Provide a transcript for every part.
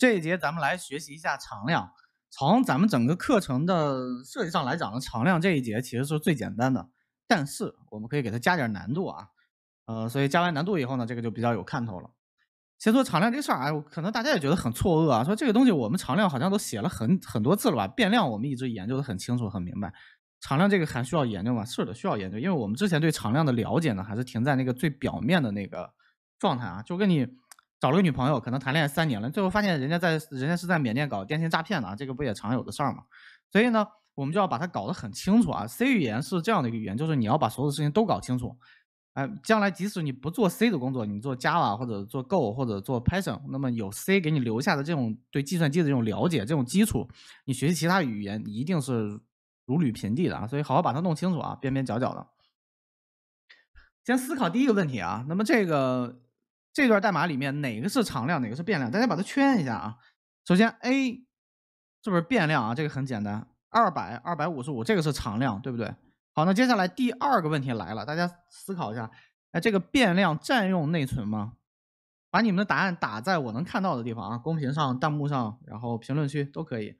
这一节咱们来学习一下常量。从咱们整个课程的设计上来讲呢，常量这一节其实是最简单的，但是我们可以给它加点难度啊。呃，所以加完难度以后呢，这个就比较有看头了。先说常量这事儿啊，可能大家也觉得很错愕啊，说这个东西我们常量好像都写了很很多次了吧？变量我们一直研究的很清楚很明白，常量这个还需要研究吗？是的，需要研究，因为我们之前对常量的了解呢，还是停在那个最表面的那个状态啊，就跟你。找了个女朋友，可能谈恋爱三年了，最后发现人家在人家是在缅甸搞电信诈骗的，这个不也常有的事儿吗？所以呢，我们就要把它搞得很清楚啊。C 语言是这样的一个语言，就是你要把所有的事情都搞清楚。哎，将来即使你不做 C 的工作，你做 Java 或者做 Go 或者做 Python，那么有 C 给你留下的这种对计算机的这种了解、这种基础，你学习其他语言一定是如履平地的啊。所以好好把它弄清楚啊，边边角角的。先思考第一个问题啊，那么这个。这段代码里面哪个是常量，哪个是变量？大家把它圈一下啊。首先，a 是不是变量啊？这个很简单，二百二百五十五，这个是常量，对不对？好，那接下来第二个问题来了，大家思考一下，哎，这个变量占用内存吗？把你们的答案打在我能看到的地方啊，公屏上、弹幕上，然后评论区都可以。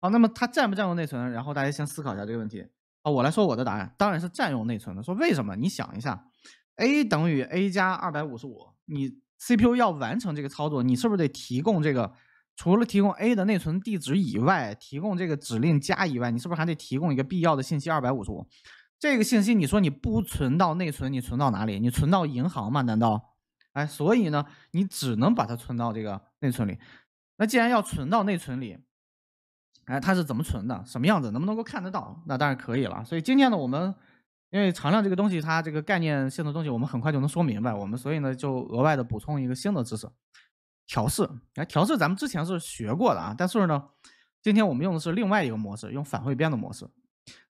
好，那么它占不占用内存？然后大家先思考一下这个问题。啊，我来说我的答案，当然是占用内存的。说为什么？你想一下，a 等于 a 加二百五十五。你 CPU 要完成这个操作，你是不是得提供这个？除了提供 A 的内存地址以外，提供这个指令加以外，你是不是还得提供一个必要的信息二百五十五？这个信息你说你不存到内存，你存到哪里？你存到银行吗？难道？哎，所以呢，你只能把它存到这个内存里。那既然要存到内存里，哎，它是怎么存的？什么样子？能不能够看得到？那当然可以了。所以今天呢，我们。因为常量这个东西，它这个概念性的东西，我们很快就能说明白。我们所以呢，就额外的补充一个新的知识，调试。哎，调试咱们之前是学过的啊，但是呢，今天我们用的是另外一个模式，用反汇编的模式。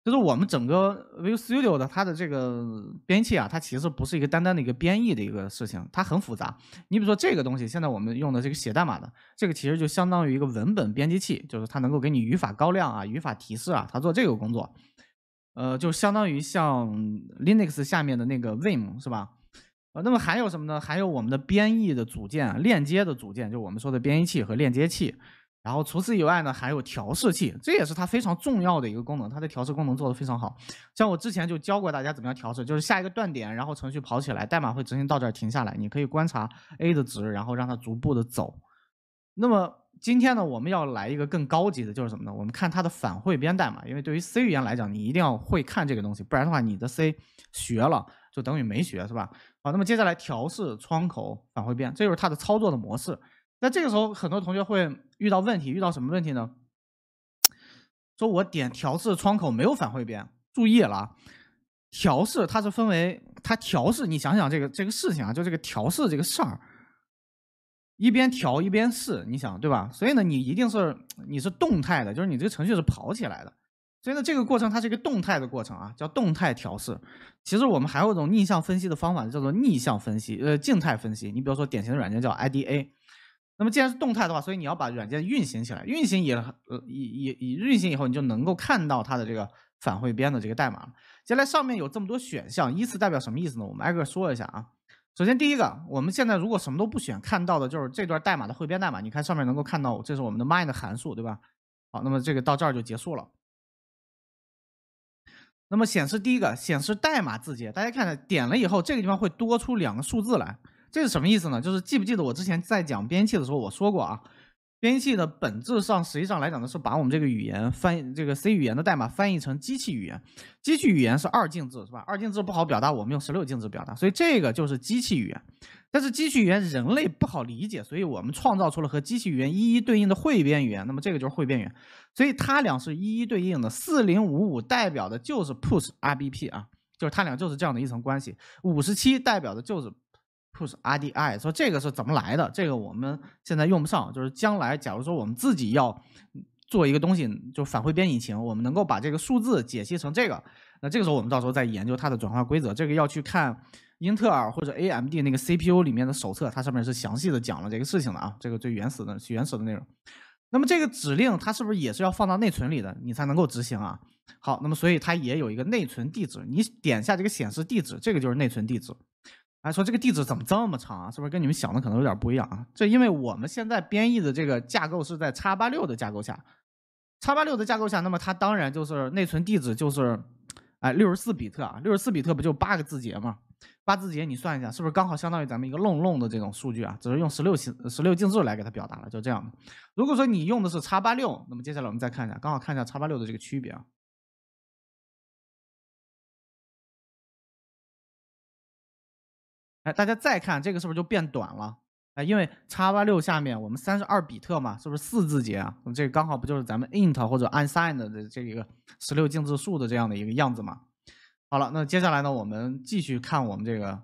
就是我们整个 Visual Studio 的它的这个编辑器啊，它其实不是一个单单的一个编译的一个事情，它很复杂。你比如说这个东西，现在我们用的这个写代码的，这个其实就相当于一个文本编辑器，就是它能够给你语法高亮啊、语法提示啊，它做这个工作。呃，就相当于像 Linux 下面的那个 Vim 是吧？呃，那么还有什么呢？还有我们的编译的组件、链接的组件，就我们说的编译器和链接器。然后除此以外呢，还有调试器，这也是它非常重要的一个功能。它的调试功能做得非常好。像我之前就教过大家怎么样调试，就是下一个断点，然后程序跑起来，代码会执行到这儿停下来，你可以观察 A 的值，然后让它逐步的走。那么今天呢，我们要来一个更高级的，就是什么呢？我们看它的反汇编代码，因为对于 C 语言来讲，你一定要会看这个东西，不然的话，你的 C 学了就等于没学，是吧？好，那么接下来调试窗口反汇编，这就是它的操作的模式。那这个时候，很多同学会遇到问题，遇到什么问题呢？说我点调试窗口没有反汇编，注意了啊，调试它是分为它调试，你想想这个这个事情啊，就这个调试这个事儿。一边调一边试，你想对吧？所以呢，你一定是你是动态的，就是你这个程序是跑起来的。所以呢，这个过程它是一个动态的过程啊，叫动态调试。其实我们还有一种逆向分析的方法，叫做逆向分析，呃，静态分析。你比如说典型的软件叫 IDA。那么既然是动态的话，所以你要把软件运行起来，运行也呃也也运行以后，你就能够看到它的这个反汇编的这个代码。接下来上面有这么多选项，依次代表什么意思呢？我们挨个说一下啊。首先，第一个，我们现在如果什么都不选，看到的就是这段代码的汇编代码。你看上面能够看到，这是我们的 main 的函数，对吧？好，那么这个到这儿就结束了。那么显示第一个，显示代码字节，大家看看，点了以后，这个地方会多出两个数字来，这是什么意思呢？就是记不记得我之前在讲编辑器的时候我说过啊？编译器的本质上，实际上来讲呢，是把我们这个语言翻，这个 C 语言的代码翻译成机器语言。机器语言是二进制，是吧？二进制不好表达，我们用十六进制表达，所以这个就是机器语言。但是机器语言人类不好理解，所以我们创造出了和机器语言一一对应的汇编语言。那么这个就是汇编语言，所以它俩是一一对应的。四零五五代表的就是 push RBP 啊，就是它俩就是这样的一层关系。五十七代表的就是。Push RDI 说这个是怎么来的？这个我们现在用不上。就是将来，假如说我们自己要做一个东西，就返回编引擎，我们能够把这个数字解析成这个，那这个时候我们到时候再研究它的转化规则。这个要去看英特尔或者 AMD 那个 CPU 里面的手册，它上面是详细的讲了这个事情的啊。这个最原始的、原始的内容。那么这个指令它是不是也是要放到内存里的，你才能够执行啊？好，那么所以它也有一个内存地址，你点下这个显示地址，这个就是内存地址。哎，说这个地址怎么这么长啊？是不是跟你们想的可能有点不一样啊？这因为我们现在编译的这个架构是在叉八六的架构下，叉八六的架构下，那么它当然就是内存地址就是，哎，六十四比特啊，六十四比特不就八个字节吗？八字节你算一下，是不是刚好相当于咱们一个弄弄的这种数据啊？只是用十六进十六进制来给它表达了，就这样。如果说你用的是叉八六，那么接下来我们再看一下，刚好看一下叉八六的这个区别啊。大家再看这个是不是就变短了？哎，因为叉八六下面我们三十二比特嘛，是不是四字节啊？这个刚好不就是咱们 int 或者 unsigned 的这一个十六进制数的这样的一个样子嘛？好了，那接下来呢，我们继续看我们这个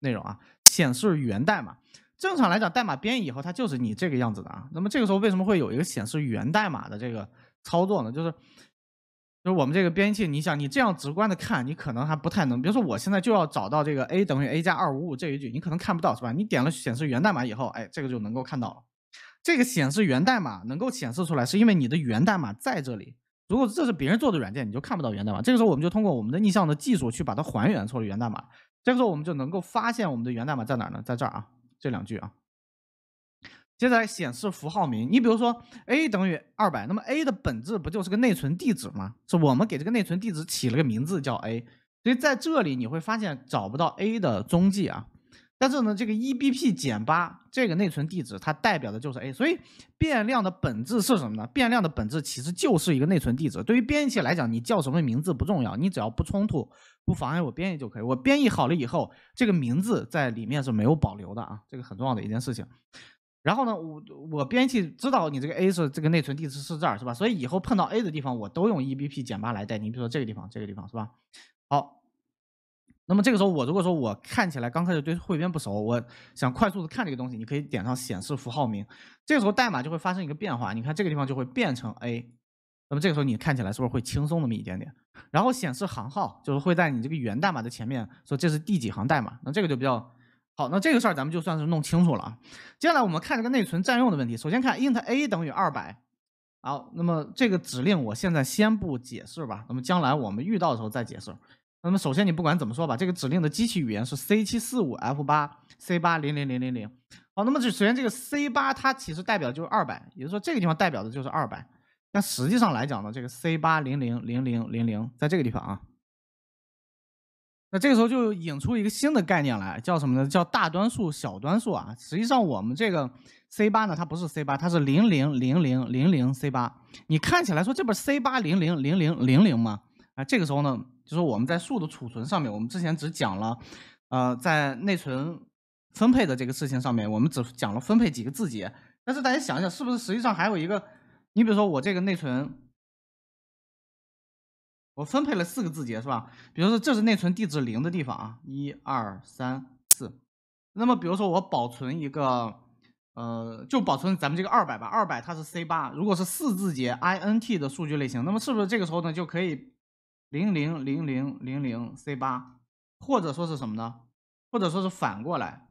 内容啊，显示源代码。正常来讲，代码编译以后它就是你这个样子的啊。那么这个时候为什么会有一个显示源代码的这个操作呢？就是。就是我们这个编译器，你想你这样直观的看，你可能还不太能。比如说我现在就要找到这个 a 等于 a 加二五五这一句，你可能看不到是吧？你点了显示源代码以后，哎，这个就能够看到了。这个显示源代码能够显示出来，是因为你的源代码在这里。如果这是别人做的软件，你就看不到源代码。这个时候我们就通过我们的逆向的技术去把它还原出了源代码。这个时候我们就能够发现我们的源代码在哪呢？在这儿啊，这两句啊。接着来显示符号名，你比如说 a 等于二百，那么 a 的本质不就是个内存地址吗？是我们给这个内存地址起了个名字叫 a，所以在这里你会发现找不到 a 的踪迹啊。但是呢，这个 ebp 减八这个内存地址它代表的就是 a，所以变量的本质是什么呢？变量的本质其实就是一个内存地址。对于编译器来讲，你叫什么名字不重要，你只要不冲突、不妨碍我编译就可以。我编译好了以后，这个名字在里面是没有保留的啊，这个很重要的一件事情。然后呢，我我编辑器知道你这个 A 是这个内存地址是这儿是吧？所以以后碰到 A 的地方，我都用 EBP 减八来代。你比如说这个地方，这个地方是吧？好，那么这个时候我如果说我看起来刚开始对汇编不熟，我想快速的看这个东西，你可以点上显示符号名，这个时候代码就会发生一个变化，你看这个地方就会变成 A，那么这个时候你看起来是不是会轻松那么一点点？然后显示行号就是会在你这个源代码的前面说这是第几行代码，那这个就比较。好，那这个事儿咱们就算是弄清楚了啊。接下来我们看这个内存占用的问题。首先看 int a 等于二百。好，那么这个指令我现在先不解释吧。那么将来我们遇到的时候再解释。那么首先你不管怎么说吧，这个指令的机器语言是 C 七四五 F 八 C 八零零零零零。好，那么这首先这个 C 八它其实代表就是二百，也就是说这个地方代表的就是二百。但实际上来讲呢，这个 C 八零零零零零零在这个地方啊。那这个时候就引出一个新的概念来，叫什么呢？叫大端数、小端数啊。实际上我们这个 C 八呢，它不是 C 八，它是零零零零零零 C 八。你看起来说这不是 C 八零零零零零零吗？啊，这个时候呢，就是我们在数的储存上面，我们之前只讲了，呃，在内存分配的这个事情上面，我们只讲了分配几个字节。但是大家想一想，是不是实际上还有一个？你比如说我这个内存。我分配了四个字节是吧？比如说这是内存地址零的地方啊，一二三四。那么比如说我保存一个，呃，就保存咱们这个二百吧，二百它是 C 八，如果是四字节 int 的数据类型，那么是不是这个时候呢就可以零零零零零零 C 八，或者说是什么呢？或者说是反过来，